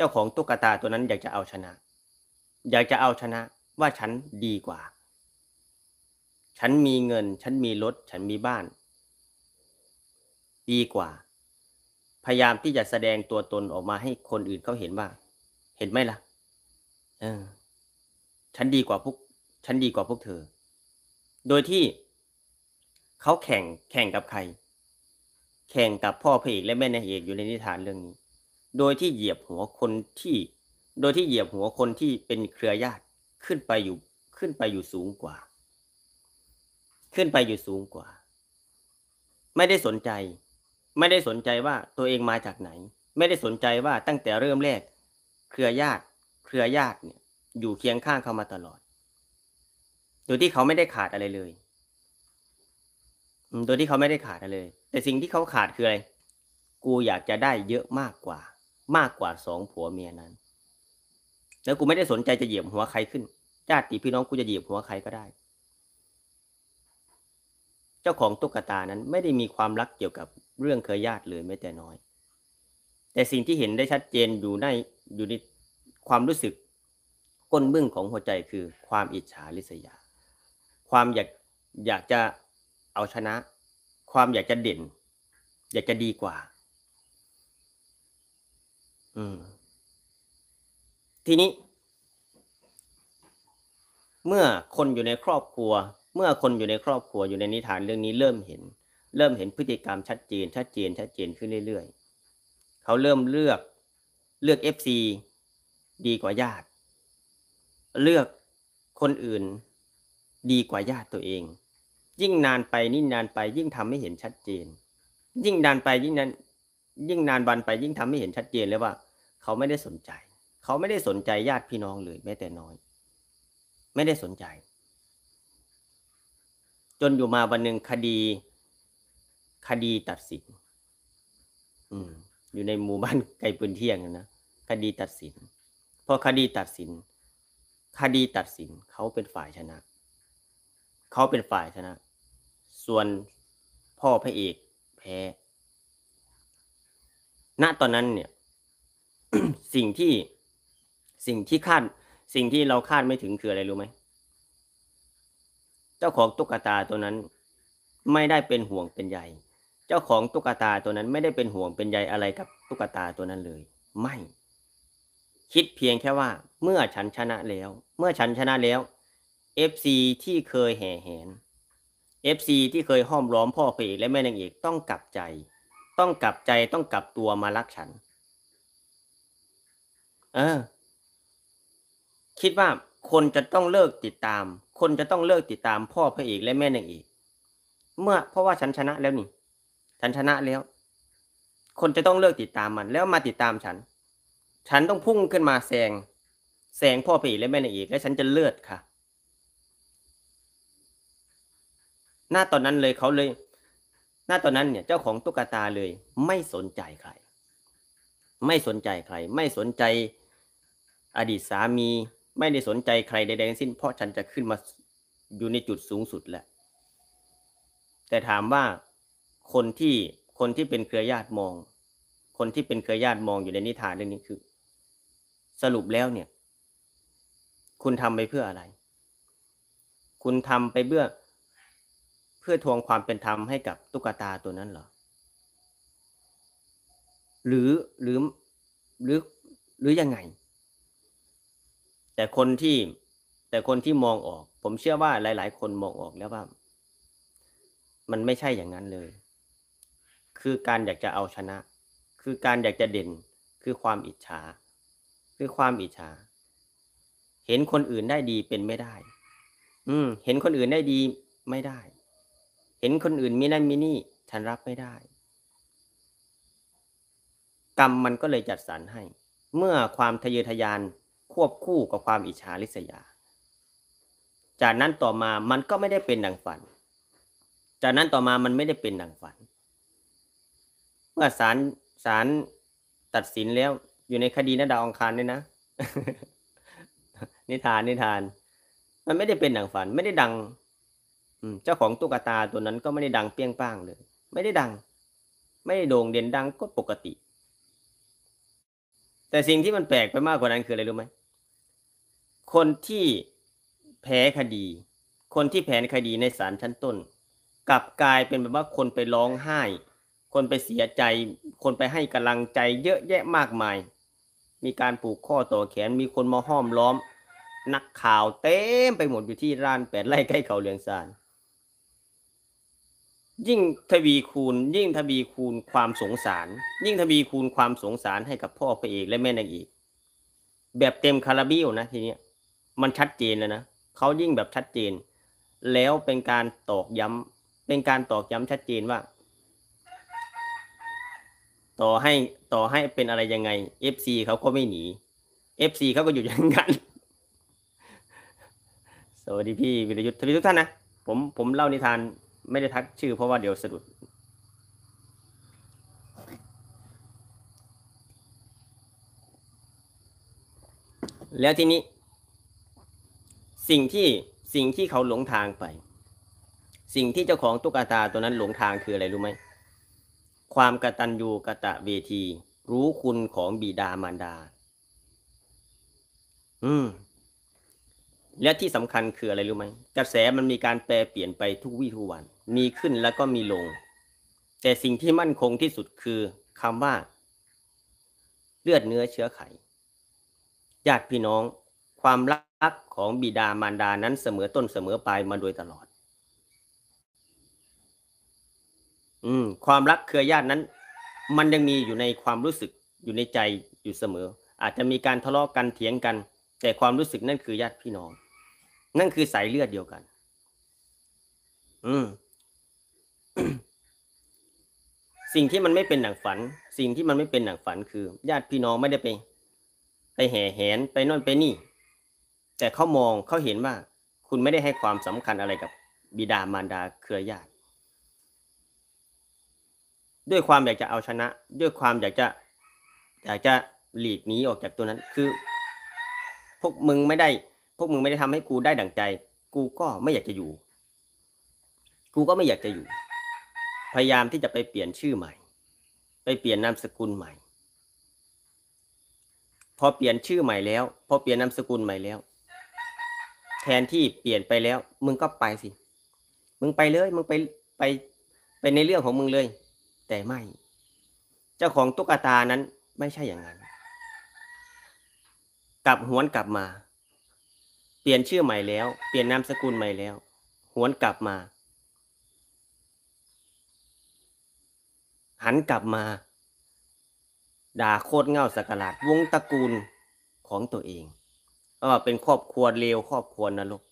เจ้าของตุ๊กตาตัวนั้นอยากจะเอาชนะ อยากจะเอาชนะว่าฉันดีกว่า ฉันมีเงิน ฉันมีรถ ฉันมีบ้าน ดีกว่า พยายามที่จะแสดงตัวตนออกมาให้คนอื่นเขาเห็นว่า เห็นไหมล่ะ เออ ฉันดีกว่าพวก ฉันดีกว่าพวกเธอ โดยที่เขาแข่งแข่งกับใคร แข่งกับพ่อพระเอกและแม่นางเอกอยู่ในนิทานเรื่องนี้ โดยที่เหยียบหัวคนที่ โดยที่เหยียบหัวคนที่เป็นเครือญาติขึ้นไปอยู่ขึ้นไปอยู่สูงกว่า ขึ้นไปอยู่สูงกว่า ไม่ได้สนใจ ไม่ได้สนใจว่าตัวเองมาจากไหน ไม่ได้สนใจว่าตั้งแต่เริ่มแรก เครือญาติ เครือญาติเนี่ย อยู่เคียงข้างเขามาตลอด โดยที่เขาไม่ได้ขาดอะไรเลยโดยที่เขาไม่ได้ขาดอะไรเลย แต่สิ่งที่เขาขาดคืออะไร กูอยากจะได้เยอะมากกว่า มากกว่าสองผัวเมียนั้น แล้วกูไม่ได้สนใจจะเหยียบหัวใครขึ้น ญาติพี่น้องกูจะเหยียบหัวใครก็ได้ เจ้าของตุ๊กตานั้นไม่ได้มีความรักเกี่ยวกับเรื่องเครือญาติเลยแม้แต่น้อย แต่สิ่งที่เห็นได้ชัดเจนอยู่ในอยู่ในความรู้สึกก้นบึ้งของหัวใจคือความอิจฉาริษยา ความอยากอยากจะเอาชนะ ความอยากจะเด่น อยากจะดีกว่า อืม ทีนี้ เมื่อคนอยู่ในครอบครัว เมื่อคนอยู่ในครอบครัวอยู่ในนิทานเรื่องนี้เริ่มเห็น เริ่มเห็นพฤติกรรมชัดเจน ชัดเจน ชัดเจนขึ้นเรื่อยๆเขาเริ่มเลือกเลือก FCดีกว่าญาติ เลือกคนอื่นดีกว่าญาติตัวเอง ยิ่งนานไปนิ่นานไปยิ่งทำให้เห็นชัดเจน ยิ่งนานไปยิ่งนั้น ยิ่งนานวันไปยิ่งทำให้เห็นชัดเจนเลยว่า เขาไม่ได้สนใจ เขาไม่ได้สนใจญาติพี่น้องเลยแม้แต่น้อย ไม่ได้สนใจ จนอยู่มาวันหนึ่งคดี คดีตัดสิน อืม อยู่ในหมู่บ้านไกลปืนเที่ยงนะคดีตัดสิน พอคดีตัดสิน คดีตัดสิน เขาเป็นฝ่ายชนะ เขาเป็นฝ่ายชนะ ส่วนพ่อพระเอกแพ้ ณตอนนั้นเนี่ย สิ่งที่สิ่งที่คาด สิ่งที่เราคาดไม่ถึงคืออะไรรู้ไหม เจ้าของตุ๊กตาตัวนั้น ไม่ได้เป็นห่วงเป็นใยเจ้าของตุ๊กตาตัวนั้น ไม่ได้เป็นห่วงเป็นใยอะไรกับตุ๊กตาตัวนั้นเลย ไม่ คิดเพียงแค่ว่า เมื่อฉันชนะแล้ว เมื่อฉันชนะแล้ว FC ที่เคยแห่แหน FC ที่เคยห้อมล้อมพ่อพระเอกและแม่นางเอกต้องกลับใจ ต้องกลับใจต้องกลับตัวมารักฉัน เออ คิดว่าคนจะต้องเลิกติดตาม คนจะต้องเลิกติดตามพ่อพระเอกและแม่นางเอกเมื่อเพราะว่าฉันชนะแล้วนี่ ฉันชนะแล้ว คนจะต้องเลิกติดตามมัน แล้วมาติดตามฉัน ฉันต้องพุ่งขึ้นมาแซงแซงพ่อพระเอกและแม่นางเอกและฉันจะเลือดค่ะ หน้าตอนนั้นเลยเขาเลย หน้าตอนนั้นเนี่ยเจ้าของตุ๊กตาเลย ไม่สนใจใคร ไม่สนใจใคร ไม่สนใจอดีตสามี ไม่ได้สนใจใครใดๆทั้งสิ้นเพราะฉันจะขึ้นมาอยู่ในจุดสูงสุดแล้ว แต่ถามว่าคนที่คนที่เป็นเครือญาติมอง คนที่เป็นเครือญาติมองอยู่ในนิทานเรื่องนี้คือ สรุปแล้วเนี่ย คุณทำไปเพื่ออะไร คุณทำไปเพื่อ เพื่อทวงความเป็นธรรมให้กับตุ๊กตาตัวนั้นเหรอ หรือหรือหรือหรือยังไง แต่คนที่แต่คนที่มองออก ผมเชื่อว่าหลาย ๆ คนมองออกแล้วว่า มันไม่ใช่อย่างนั้นเลย คือการอยากจะเอาชนะ คือการอยากจะเด่น คือความอิจฉา คือความอิจฉา เห็นคนอื่นได้ดีเป็นไม่ได้ อืม เห็นคนอื่นได้ดีไม่ได้ เห็นคนอื่นมีนั่นมีนี่ฉันรับไม่ได้ กรรมมันก็เลยจัดสรรให้ เมื่อความทะเยอทะยานควบคู่กับความอิจฉาริษยา จากนั้นต่อมามันก็ไม่ได้เป็นดังฝัน จากนั้นต่อมามันไม่ได้เป็นดังฝัน เมื่อศาลศาลตัดสินแล้วอยู่ในคดีนดาวอังคารเนี่ยนะ นิทานนิทาน มันไม่ได้เป็นดังฝัน ไม่ได้ดัง เจ้าของตุ๊กตาตัวนั้นก็ไม่ได้ดังเปี้ยงป้างเลย ไม่ได้ดัง ไม่ได้โด่งเด่นดังก็ปกติ แต่สิ่งที่มันแปลกไปมากกว่านั้นคืออะไรรู้ไหมคนที่แพ้คดี คนที่แพ้คดีในศาลชั้นต้น กลับกลายเป็นแบบว่าคนไปร้องไห้ คนไปเสียใจ คนไปให้กำลังใจเยอะแยะมากมาย มีการปลูกข้อต่อแขนมีคนมาห้อมล้อม นักข่าวเต็มไปหมดอยู่ที่ร้านแปดไร่ใกล้เขาเลืองซาน ยิ่งทวีคูณ ยิ่งทวีคูณความสงสาร ยิ่งทวีคูณความสงสารให้กับพ่อพระเอกและแม่นางเอกแบบเต็มคาราเบลนะทีเนี้ยมันชัดเจนแล้วนะเขายิ่งแบบชัดเจน แล้วเป็นการตอกย้ำเป็นการตอกย้ำชัดเจนว่า ต่อให้ต่อให้เป็นอะไรยังไง FC เขาก็ไม่หนี FC เขาก็อยู่อย่างนั้นสวัสดีพี่วิรยุทธ์สวัสดีทุกท่านนะผมผมเล่านิทาน ไม่ได้ทักชื่อเพราะว่าเดี๋ยวสะดุด แล้วทีนี้ สิ่งที่สิ่งที่เขาหลงทางไป สิ่งที่เจ้าของตุ๊กตาตัวนั้นหลงทางคืออะไรรู้ไหม ความกระตัญญูกะตะเวที รู้คุณของบิดามารดา อืม และที่สำคัญคืออะไรรู้ไหมกระแสมันมีการแปรเปลี่ยนไปทุกวี่ทุกวัน มีขึ้นแล้วก็มีลง แต่สิ่งที่มั่นคงที่สุดคือคำว่า เลือดเนื้อเชื้อไขญาติพี่น้อง ความรักของบิดามารดานั้นเสมอต้นเสมอปลายมาโดยตลอด อืม ความรักเครือญาตินั้น มันยังมีอยู่ในความรู้สึกอยู่ในใจอยู่เสมอ อาจจะมีการทะเลาะกันเถียงกัน แต่ความรู้สึกนั่นคือญาติพี่น้อง นั่นคือสายเลือดเดียวกัน อืม สิ่งที่มันไม่เป็นหนังฝัน สิ่งที่มันไม่เป็นหนังฝันคือ ญาติพี่น้องไม่ได้ไป ไปแห่แหนไปโน่นไปนี่ แต่เขามองเขาเห็นว่า คุณไม่ได้ให้ความสำคัญอะไรกับ บิดามารดาเครือญาติ ด้วยความอยากจะเอาชนะ ด้วยความอยากจะ อยากจะหลีกหนีออกจากตัวนั้น คือ พวกมึงไม่ได้ พวกมึงไม่ได้ทำให้กูได้ดั่งใจ กูก็ไม่อยากจะอยู่ กูก็ไม่อยากจะอยู่ พยายามที่จะไปเปลี่ยนชื่อใหม่ ไปเปลี่ยนนามสกุลใหม่ พอเปลี่ยนชื่อใหม่แล้ว พอเปลี่ยนนามสกุลใหม่แล้ว แทนที่เปลี่ยนไปแล้ว มึงก็ไปสิ มึงไปเลย มึงไปไปไปในเรื่องของมึงเลย แต่ไม่ เจ้าของตุ๊กตานั้นไม่ใช่อย่างนั้น กลับหวนกลับมา ลี่ยนชื่อใหม่แล้ว เปลี่ยนนามสกุลใหม่แล้ว หวนกลับมา หันกลับมา ด่าโคตรเง่าสักหลาดวงตระกูลของตัวเองเออเป็นครอบครัวเลวครอบครัวนรก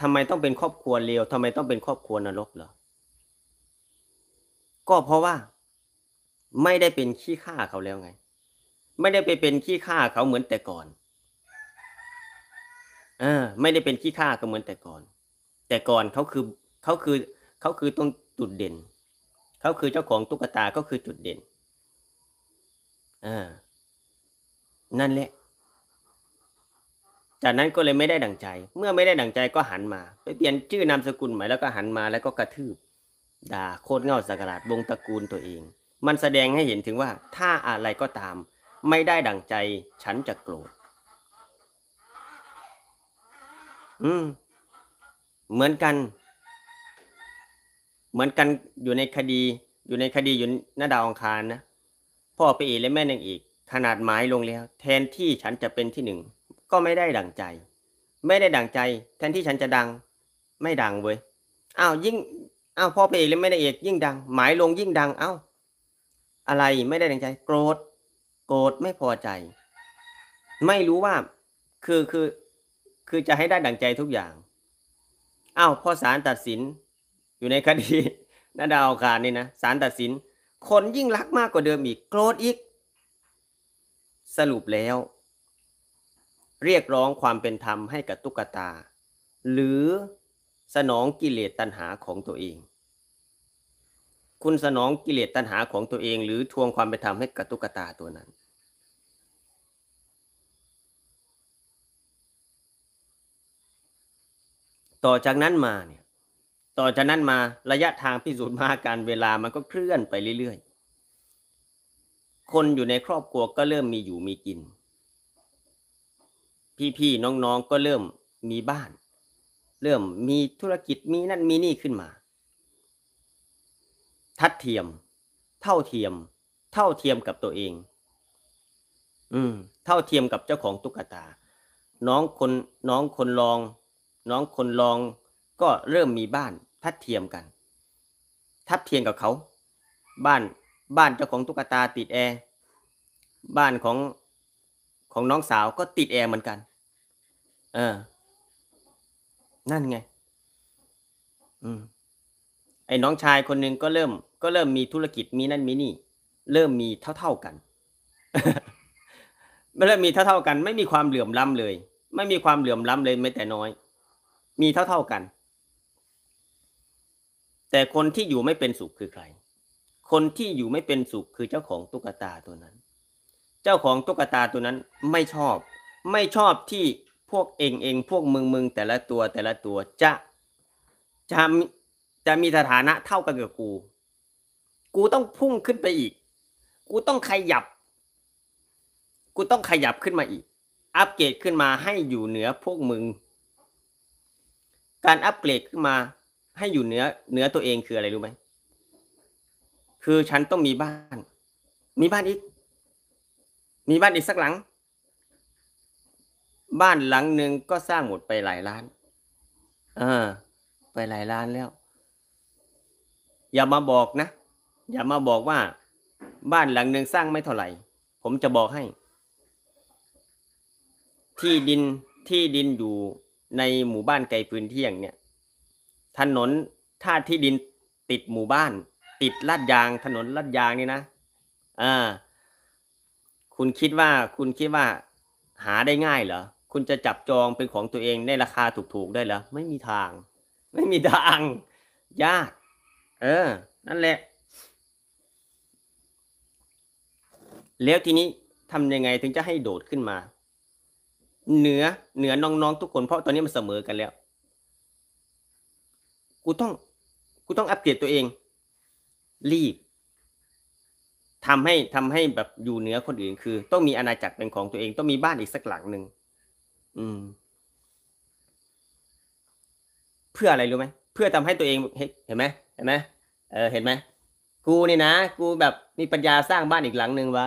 ทำไมต้องเป็นครอบครัวเลวทำไมต้องเป็นครอบครัวนรกเหรอ ก็เพราะว่า ไม่ได้เป็นขี้ข้าเขาแล้วไง ไม่ได้ไปเป็นขี้ข้าเขาเหมือนแต่ก่อน อ่าไม่ได้เป็นขี้ข้าเขาเหมือนแต่ก่อน แต่ก่อนเขาคือเขาคือเขาคือตรงจุดเด่นเขาคือเจ้าของตุ๊กตาก็คือจุดเด่นอ่านั่นแหละ จากนั้นก็เลยไม่ได้ดั่งใจ เมื่อไม่ได้ดั่งใจก็หันมา ไปเปลี่ยนชื่อนามสกุลใหม่แล้วก็หันมาแล้วก็กระทืบ ด่าโคตรเง่าสักหลาดวงตระกูลตัวเอง มันแสดงให้เห็นถึงว่า ถ้าอะไรก็ตาม ไม่ได้ดั่งใจ ฉันจะโกรธ อืม เหมือนกัน เหมือนกันอยู่ในคดี อยู่ในคดีอยู่หน้าดาวอังคารนะพ่อไปเอกและแม่นางเอกขนาดหมายลงแล้ว แทนที่ฉันจะเป็นที่หนึ่งก็ไม่ได้ดั่งใจ ไม่ได้ดั่งใจ แทนที่ฉันจะดัง ไม่ดังเว้ยอ้าวยิ่งอ้าวพ่อไปเอกและแม่นางเอกยิ่งดัง หมายลงยิ่งดัง เอ้า อะไรไม่ได้ดั่งใจ โกรธโกรธไม่พอใจ ไม่รู้ว่า คือคือ คือจะให้ได้ดั่งใจทุกอย่างอ้าวพอศาลตัดสิน อยู่ในคดีนาดาวอังคารนี่นะศาลตัดสิน คนยิ่งรักมากกว่าเดิมอีก โกรธอีก สรุปแล้ว เรียกร้องความเป็นธรรมให้กับตุ๊กตา หรือสนองกิเลสตัณหาของตัวเอง คุณสนองกิเลสตัณหาของตัวเอง หรือทวงความเป็นธรรมให้กับตุ๊กตาตัวนั้น ต่อจากนั้นมาเนี่ย ต่อจากนั้นมาระยะทางพิสูจน์มาการเวลามันก็เคลื่อนไปเรื่อยๆ คนอยู่ในครอบครัวก็เริ่มมีอยู่มีกิน พี่ๆน้องๆก็เริ่มมีบ้าน เริ่มมีธุรกิจมีนั่นมีนี่ขึ้นมา ทัดเทียม เท่าเทียม เท่าเทียมกับตัวเอง อืม เท่าเทียมกับเจ้าของตุ๊กตา น้องคนน้องคนรอง น้องคนรองก็เริ่มมีบ้านทัดเทียมกัน ทัดเทียมกับเขา บ้านบ้านเจ้าของตุ๊กตาติดแอร์บ้านของของน้องสาวก็ติดแอร์เหมือนกัน เออ นั่นไง อืม ไอ้น้องชายคนหนึ่งก็เริ่ม ก็เริ่มมีธุรกิจมีนั่นมีนี่ เริ่มมีเท่าๆกันไม่เริ่มมีเท่าๆกัน ไม่มีความเหลื่อมล้ำเลย ไม่มีความเหลื่อมล้ำเลยแม้แต่น้อย มีเท่าๆกัน แต่คนที่อยู่ไม่เป็นสุขคือใคร คนที่อยู่ไม่เป็นสุขคือเจ้าของตุ๊กตาตัวนั้น เจ้าของตุ๊กตาตัวนั้นไม่ชอบ ไม่ชอบที่พวกเองเองพวกมึงมึงแต่ละตัวแต่ละตัวจะจะมีจะมีสถานะเท่ากันกับกู กูต้องพุ่งขึ้นไปอีก กูต้องขยับ กูต้องขยับขึ้นมาอีก อัปเกรดขึ้นมาให้อยู่เหนือพวกมึง การอัปเกรดขึ้นมาให้อยู่เหนือเหนือตัวเองคืออะไรรู้ไหมคือฉันต้องมีบ้าน มีบ้านอีก มีบ้านอีกสักหลัง บ้านหลังหนึ่งก็สร้างหมดไปหลายล้านเออไปหลายล้านแล้ว อย่ามาบอกนะ อย่ามาบอกว่า บ้านหลังหนึ่งสร้างไม่เท่าไหร่ ผมจะบอกให้ ที่ดินที่ดินอยู่ ในหมู่บ้านไกลพื้นเที่ยงเนี่ยถนนถ้าที่ดินติดหมู่บ้าน ติดลาดยางถนนลาดยางนี่นะอ่าคุณคิดว่าคุณคิดว่าหาได้ง่ายเหรอคุณจะจับจองเป็นของตัวเองในราคาถูกๆได้เหรอไม่มีทาง ไม่มีทางยากเออ นั่นแหละ แล้วทีนี้ทำยังไงถึงจะให้โดดขึ้นมา เหนือเหนือน้องๆทุกคนเพราะตอนนี้มันเสมอกันแล้ว กูต้องกูต้องอัปเกรดตัวเอง รีบทำให้ทำให้แบบอยู่เหนือคนอื่น คือ ต้องมีอาณาจักรเป็นของตัวเอง ต้องมีบ้านอีกสักหลังหนึ่งอืม เพื่ออะไรรู้ไหมเพื่อทำให้ตัวเองเห็นเห็นไหมเห็นไหมเออเห็นไหมกูนี่นะ กูแบบมีปัญญาสร้างบ้านอีกหลังหนึ่งไว้